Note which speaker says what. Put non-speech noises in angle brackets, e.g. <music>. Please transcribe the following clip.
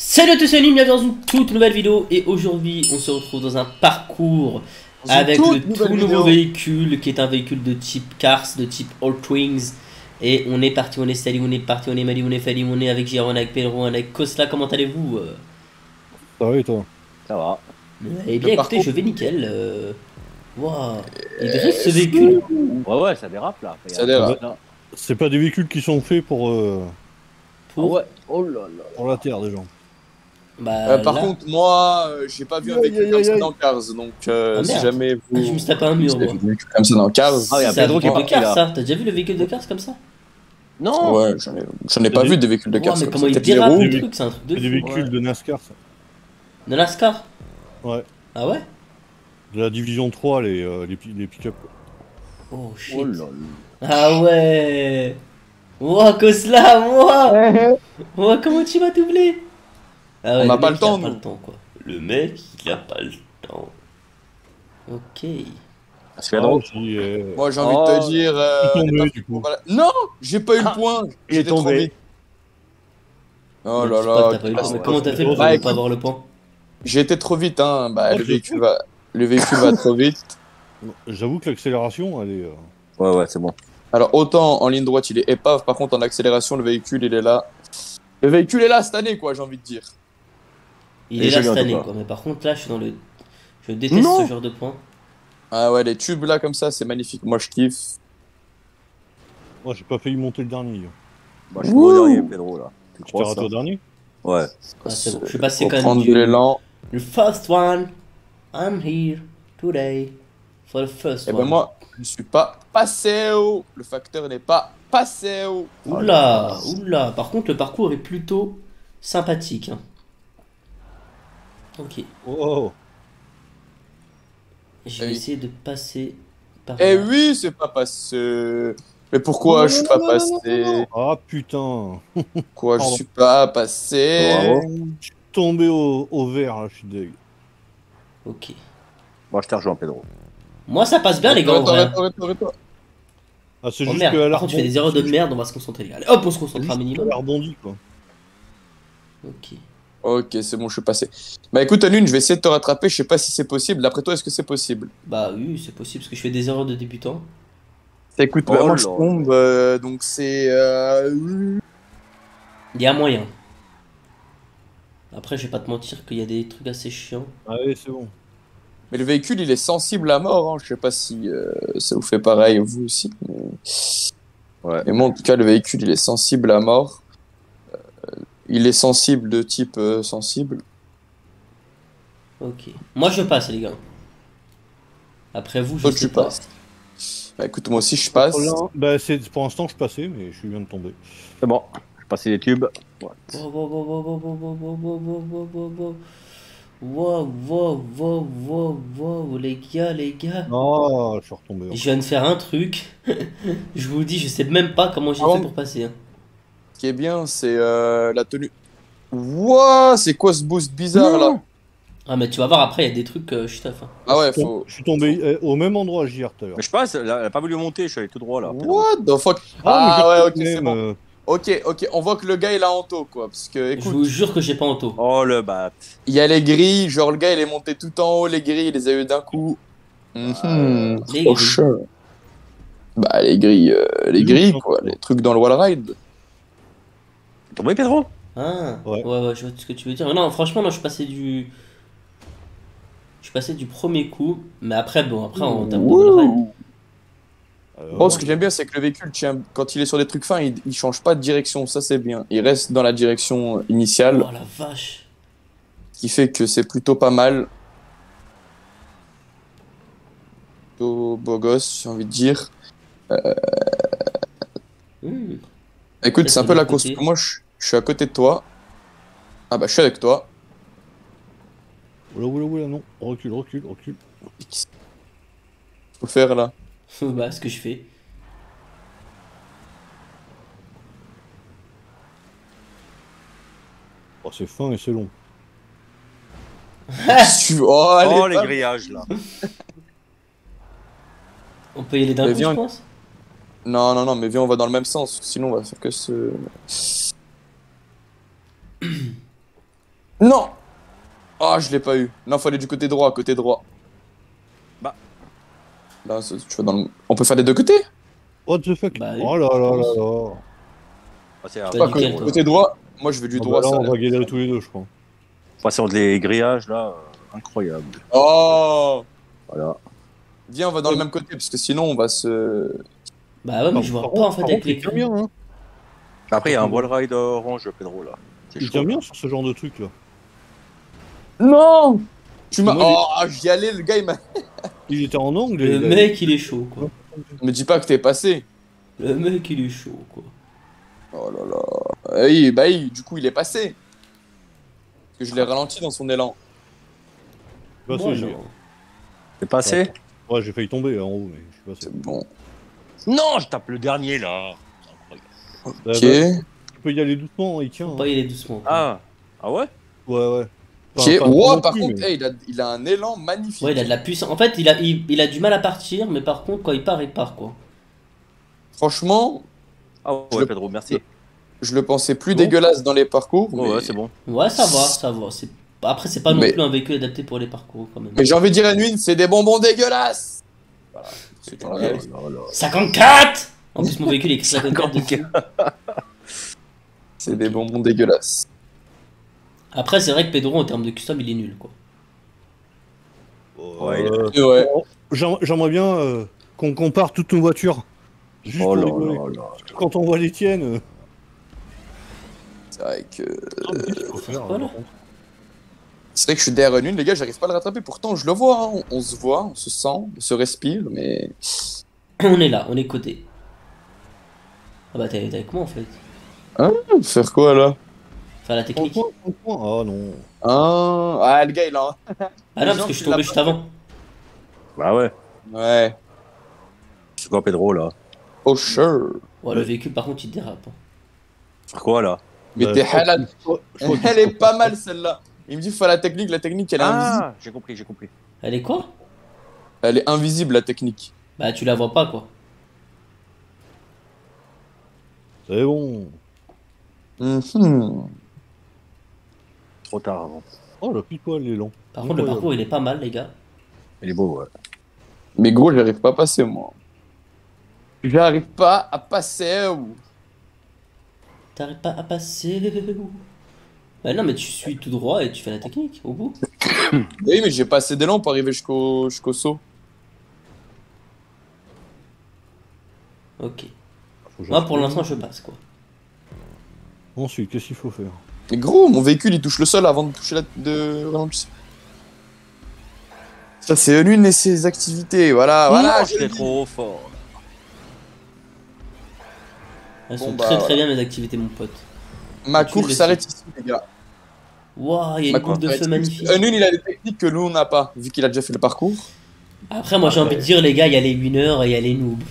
Speaker 1: Salut à tous, c'est bienvenue dans une toute nouvelle vidéo et aujourd'hui on se retrouve dans un parcours
Speaker 2: Dans
Speaker 1: avec le tout nouveau
Speaker 2: vidéo.
Speaker 1: véhicule qui est un véhicule de type Cars, de type All Wings et on est parti, on est Sally, on est parti, on est Mali, on est Fali, on est avec Jérôme, avec Pedro, avec Kosla, comment allez-vous euh
Speaker 3: Ça va et toi?
Speaker 2: Ça va.
Speaker 1: Eh bien
Speaker 2: Le
Speaker 1: écoutez,
Speaker 2: parcours-
Speaker 1: je vais nickel. euh, Waouh, il drift ce véhicule.
Speaker 2: Ouais, ouais, ça dérape là.
Speaker 4: Ça dérape.
Speaker 2: Là.
Speaker 3: C'est pas des véhicules qui sont faits pour, euh,
Speaker 2: Ah
Speaker 1: Pour...
Speaker 2: ouais. Oh là là.
Speaker 3: pour la terre des gens.
Speaker 1: Bah,
Speaker 4: Euh, par
Speaker 1: là,
Speaker 4: contre, moi, euh, j'ai pas vu un véhicule comme ça dans Cars, donc euh,
Speaker 1: Ah,
Speaker 4: si jamais vous.
Speaker 1: je me suis tapé un mur moi.
Speaker 4: comme ça dans Cars.
Speaker 2: Ah, y a
Speaker 1: C'est un
Speaker 2: Pedro qui
Speaker 1: véhicule
Speaker 2: est
Speaker 1: de
Speaker 2: parti,
Speaker 1: Cars
Speaker 2: là.
Speaker 1: ça, t'as déjà vu le véhicule de Cars comme ça?
Speaker 2: Non.
Speaker 4: Ouais, j'en ai, j'en ai pas vu des véhicules de
Speaker 1: Ouais,
Speaker 4: Cars
Speaker 1: mais
Speaker 4: comme
Speaker 1: comment
Speaker 4: ça.
Speaker 1: il dérape le
Speaker 3: des-
Speaker 1: truc, c'est un truc de
Speaker 3: C'est des véhicules de NASCAR, ça.
Speaker 1: De NASCAR?
Speaker 3: Ouais.
Speaker 1: Ah ouais?
Speaker 3: De la division 3, les, euh, les, les pick-up.
Speaker 1: Oh shit.
Speaker 2: Oh là là.
Speaker 1: Ah ouais Ouah, Kosla, moi Ouah, comment tu m'as doublé ah
Speaker 4: On n'a pas le temps,
Speaker 1: pas le temps, quoi. Le mec, il a pas le temps. Ok.
Speaker 2: C'est Pedro.
Speaker 3: Ah, si, euh,
Speaker 4: Moi, j'ai envie de
Speaker 2: Oh.
Speaker 4: te dire. euh,
Speaker 3: il est
Speaker 4: on est
Speaker 3: tombé,
Speaker 4: pas-
Speaker 3: du coup.
Speaker 4: voilà. Non, j'ai pas eu
Speaker 2: Ah,
Speaker 4: le point.
Speaker 2: il est
Speaker 4: J'étais trop
Speaker 2: tombé.
Speaker 4: vite. Oh là là. ah,
Speaker 1: comment t'as fait pour ne pas avoir le point?
Speaker 4: J'ai été trop vite, hein. Bah,
Speaker 3: Oh,
Speaker 4: le véhicule va, le véhicule va trop vite.
Speaker 3: J'avoue que l'accélération, elle est... euh,
Speaker 2: Ouais, ouais, c'est bon.
Speaker 4: Alors, autant en ligne droite, il est épave. Par contre, en accélération, le véhicule, il est là. Le véhicule est là cette année, quoi, j'ai envie de dire.
Speaker 1: Il
Speaker 2: Et
Speaker 1: est là cette année, quoi. Mais par contre, là, je suis dans le. Je déteste
Speaker 2: Non.
Speaker 1: ce genre de points.
Speaker 4: Ah ouais, les tubes là, comme ça, c'est magnifique. Moi, je kiffe.
Speaker 3: Moi, j'ai pas failli monter le dernier.
Speaker 2: Bah, je suis au dernier, Pedro là. Tu crois ça
Speaker 3: au dernier?
Speaker 2: Ouais.
Speaker 1: Ah, bon. Je suis passé quand même
Speaker 4: prendre
Speaker 1: du-
Speaker 4: l'élan.
Speaker 1: Le first one. I'm here today for the first
Speaker 4: Et
Speaker 1: one.
Speaker 4: ben moi, je suis pas passé au. Le facteur n'est pas passé au.
Speaker 1: Oula, oula. Par contre, le parcours est plutôt sympathique. hein. Ok.
Speaker 3: Oh
Speaker 1: Je
Speaker 4: Eh
Speaker 1: vais
Speaker 4: oui.
Speaker 1: essayer de passer par
Speaker 4: Eh
Speaker 1: là.
Speaker 4: oui, c'est pas passé. Mais pourquoi je suis pas passé?
Speaker 3: Ah putain <laughs>
Speaker 4: Pourquoi je suis pas passé?
Speaker 2: Bravo.
Speaker 3: Je suis tombé au, au vert, là, je suis deg.
Speaker 1: Ok.
Speaker 2: Moi, je t'ai rejoint, Pedro.
Speaker 1: Moi, ça passe bien, les gars. en vrai.
Speaker 4: arrête-toi, arrête-toi.
Speaker 3: Ah, c'est
Speaker 1: Oh
Speaker 3: juste
Speaker 1: merde.
Speaker 3: que
Speaker 1: Par contre, tu fais des erreurs de merde, on va se concentrer, les gars. Allez, hop, on se concentre un minimum.
Speaker 3: Elle a rebondi, quoi.
Speaker 1: Ok.
Speaker 4: Ok, c'est bon, je suis passé. Bah écoute, Alune, je vais essayer de te rattraper. Je sais pas si c'est possible. D'après toi, est-ce que c'est possible?
Speaker 1: Bah oui, c'est possible parce que je fais des erreurs de débutant.
Speaker 4: Écoute,
Speaker 2: Oh
Speaker 4: bah, moi
Speaker 2: là
Speaker 4: je tombe, euh, donc c'est. euh,
Speaker 1: Il y a moyen. Après, je vais pas te mentir qu'il y a des trucs assez chiants.
Speaker 3: Allez, c'est bon.
Speaker 4: Mais le véhicule, il est sensible à mort. Hein. Je sais pas si euh, ça vous fait pareil, vous aussi. Mais...
Speaker 2: Ouais.
Speaker 4: Et moi, en tout cas, le véhicule, il est sensible à mort. Euh, il est sensible de type euh, sensible.
Speaker 1: Ok. Moi, je passe, les gars. Après vous, je
Speaker 4: Toi,
Speaker 1: sais
Speaker 4: tu
Speaker 1: pas.
Speaker 4: passes. Bah écoute, moi aussi, je passe.
Speaker 3: Bah, c'est- pour l'instant, je passais, mais je suis bien de tomber.
Speaker 2: C'est bon. J'ai passé les tubes.
Speaker 1: Wow, wow, wow, wow, wow, wow, wow, wow, wow, wow, wow, wow. Wow, wow, wow, wow, wow, les gars, les gars.
Speaker 3: Ah, je suis retombé.
Speaker 1: Je viens de faire un truc. je vous le dis, je sais même pas comment j'ai
Speaker 4: Ah
Speaker 1: fait
Speaker 4: bon
Speaker 1: pour passer. hein.
Speaker 4: Ce qui est bien, c'est euh, la tenue. Wouah, c'est quoi ce boost bizarre là?
Speaker 1: Ah, mais tu vas voir, après, il y a des trucs, euh, je taffe. hein.
Speaker 4: Ah ouais,
Speaker 3: Je suis tom-
Speaker 4: faut.
Speaker 3: Je suis tombé euh, au même endroit hier tout à l'heure.
Speaker 2: Mais je passe, elle a elle a pas voulu monter, je suis allé tout droit là.
Speaker 4: What the fuck?
Speaker 3: Mais
Speaker 4: Ah
Speaker 3: j'ai
Speaker 4: ouais, ok, c'est bon.
Speaker 3: euh,
Speaker 4: Ok, ok, on voit que le gars il a en taux quoi. Parce que
Speaker 1: Je
Speaker 4: écoute,
Speaker 1: vous jure que j'ai pas en taux.
Speaker 2: Oh le bat.
Speaker 4: il y a les grilles, genre le gars il est monté tout en haut, les grilles il les a eu d'un coup. Mhm,
Speaker 1: les
Speaker 4: trop
Speaker 1: grilles.
Speaker 4: chaud. Bah les grilles, euh, les grilles quoi, les trucs dans le wall ride.
Speaker 2: T'es tombé, Pedro?
Speaker 1: Ah, ouais.
Speaker 3: Ouais.
Speaker 1: ouais, je vois ce que tu veux dire. Non, franchement, non, je suis passé du. Je suis passé du premier coup, mais après, bon, après.
Speaker 4: Ouh.
Speaker 3: euh,
Speaker 4: Bon, ce que j'aime bien c'est que le véhicule tient, quand il est sur des trucs fins, il, il change pas de direction, ça c'est bien. Il reste dans la direction initiale,
Speaker 1: Oh la vache.
Speaker 4: ce qui fait que c'est plutôt pas mal. Plutôt beau gosse, j'ai envie de dire.
Speaker 1: Hmm.
Speaker 4: Écoute, c'est un peu la course. Moi, je, je suis à côté de toi. Ah bah, je suis avec toi.
Speaker 3: Oula, oula, oula, non. Recule, recule, recule.
Speaker 4: Qu'est-ce qu'il faut faire là <laughs>
Speaker 1: bah, ce que je fais.
Speaker 3: Oh, c'est fin et c'est long. <laughs>
Speaker 4: Tu- Oh, allez,
Speaker 2: Oh les grillages là. <laughs>
Speaker 1: On peut y aller d'un coup,
Speaker 4: viens.
Speaker 1: je pense?
Speaker 4: Non, non, non, mais viens, on va dans le même sens. Sinon, on va faire que ce. Non Ah, je l'ai pas eu. Non, faut aller du côté droit, côté droit.
Speaker 2: Bah.
Speaker 4: Là, c'est- tu vois, dans le- On peut faire des deux côtés
Speaker 3: What the fuck
Speaker 1: Bah.
Speaker 3: Oh là là là là.
Speaker 1: Bah,
Speaker 2: à...
Speaker 4: Pas
Speaker 1: nickel,
Speaker 4: côté,
Speaker 1: toi.
Speaker 4: côté droit. Moi, je veux du
Speaker 3: Ah bah
Speaker 4: droit.
Speaker 3: là,
Speaker 4: ça
Speaker 3: on va galérer tous les deux, je crois.
Speaker 2: passer entre les grillages là, euh, incroyable.
Speaker 4: Oh
Speaker 2: Voilà.
Speaker 4: Viens, on va dans le même côté, parce que sinon, on va se...
Speaker 1: Bah ouais, mais je vois pas en fait avec les
Speaker 3: bien, hein.
Speaker 2: Après, il y a un wall ride orange, Pedro là. C'est
Speaker 3: Il tient bien sur ce genre de truc là.
Speaker 4: Non Tu m'as... Oh, j'y allais, le gars, il m'a... <laughs>
Speaker 3: Il était en angle. et
Speaker 1: Le
Speaker 3: il
Speaker 1: mec il est chaud quoi.
Speaker 4: Me dis pas que t'es passé.
Speaker 1: Le mec il est chaud quoi.
Speaker 4: Oh là là. Oui, bah oui, du coup, il est passé. Parce que je l'ai ralenti dans son élan.
Speaker 3: Bah, j'ai-
Speaker 1: non.
Speaker 2: C'est passé
Speaker 3: Ouais, j'ai failli tomber là, en haut, mais je suis passé.
Speaker 4: C'est bon.
Speaker 2: Non, je tape le dernier là.
Speaker 4: Ok.
Speaker 3: Bah, bah, tu peux y aller doucement, il tient. Hein.
Speaker 1: pas y aller doucement. quoi.
Speaker 2: Ah, ah ouais?
Speaker 3: Ouais, ouais. Pas
Speaker 4: Wow, par contre,
Speaker 3: mais-
Speaker 4: hey, il, a, il a un élan magnifique.
Speaker 1: Ouais, il a de la puissance. En fait, il a, il, il a du mal à partir, mais par contre, quand il part, il part quoi.
Speaker 4: Franchement,
Speaker 2: Ah
Speaker 4: Je
Speaker 2: ouais,
Speaker 4: le-
Speaker 2: Pedro, merci.
Speaker 4: je le pensais plus
Speaker 3: Bon.
Speaker 4: dégueulasse dans les parcours.
Speaker 2: Oh,
Speaker 4: mais
Speaker 2: ouais, c'est bon.
Speaker 1: Ouais, ça va, ça va. C'est... Après, c'est pas non
Speaker 4: Mais-
Speaker 1: plus un véhicule adapté pour les parcours quand même.
Speaker 4: mais j'ai envie de dire à Nuine, c'est des bonbons dégueulasses. Voilà. C'est tout.
Speaker 2: Oh là là là.
Speaker 1: 54 En plus, mon véhicule est écrit 54 dessus. <laughs>
Speaker 4: C'est des bonbons dégueulasses.
Speaker 1: Après, c'est vrai que Pedro, en termes de custom, il est nul quoi.
Speaker 2: Ouais,
Speaker 3: Euh,
Speaker 4: ouais.
Speaker 3: j'aim- J'aimerais bien euh, qu'on compare toutes nos voitures. Juste
Speaker 2: Oh
Speaker 3: pour
Speaker 2: là
Speaker 3: rigoler.
Speaker 2: là là.
Speaker 3: Quand on voit les tiennes. euh,
Speaker 4: C'est vrai que.
Speaker 3: ah,
Speaker 4: C'est vrai que je suis derrière Nuine, les gars, j'arrive pas à le rattraper. Pourtant, je le vois. hein. On, on se voit, on se sent, on se respire, mais. <clears throat>
Speaker 1: On est là, on est coté. Ah bah, t'es t'es avec moi en fait.
Speaker 4: Faire quoi là?
Speaker 1: Faire la technique.
Speaker 3: point, prends point. Ah non.
Speaker 4: Ah, ah, le gars, il a.
Speaker 1: Ah non, parce que je suis tombé juste avant.
Speaker 2: Bah ouais.
Speaker 4: Ouais.
Speaker 2: C'est quoi Pedro là?
Speaker 4: Oh, sure.
Speaker 1: Ouais, le véhicule, par contre, il dérape. hein.
Speaker 2: Faire quoi là?
Speaker 4: Mais
Speaker 3: Bah,
Speaker 4: t'es halal. Elle est pas mal celle-là. Il me dit faut la technique, la technique elle est invisible.
Speaker 2: Ah, j'ai compris, j'ai compris.
Speaker 1: Elle est quoi?
Speaker 4: Elle est invisible la technique.
Speaker 1: Bah, tu la vois pas quoi.
Speaker 3: C'est bon.
Speaker 4: Mhm.
Speaker 2: Trop tard avant.
Speaker 3: Oh, le pile poil l'élan.
Speaker 1: Par contre, le parcours, il est pas mal, les gars.
Speaker 2: Il est beau, ouais.
Speaker 4: Mais gros, j'arrive pas à passer moi. J'arrive pas à passer. ou-
Speaker 1: T'arrives pas à passer. Bah non, mais tu suis tout droit et tu fais la technique au bout. <coughs>
Speaker 4: Oui, mais j'ai pas assez d'élan pour arriver jusqu'au jusqu'au saut.
Speaker 1: Ok. Moi, pour l'instant, je passe quoi.
Speaker 3: Ensuite, qu'est-ce qu'il faut faire?
Speaker 4: Mais gros, mon véhicule il touche le sol avant de toucher la. de ralentir. Ça, c'est l'une et ses activités. Voilà, voilà.
Speaker 2: Non, c'est
Speaker 4: dit.
Speaker 2: trop fort.
Speaker 1: Elles
Speaker 4: Bon,
Speaker 1: sont
Speaker 4: bah,
Speaker 1: très très bien, mes activités, mon pote.
Speaker 4: Ma course s'arrête ici, les gars.
Speaker 1: Waouh, il y a
Speaker 4: Ma
Speaker 1: une coupe de feu magnifique.
Speaker 4: Euh, Nune, il a des techniques que nous on n'a pas, vu qu'il a déjà fait le parcours.
Speaker 1: Après, moi, j'ai envie de dire, les gars, il y a les winners et il y a les noobs.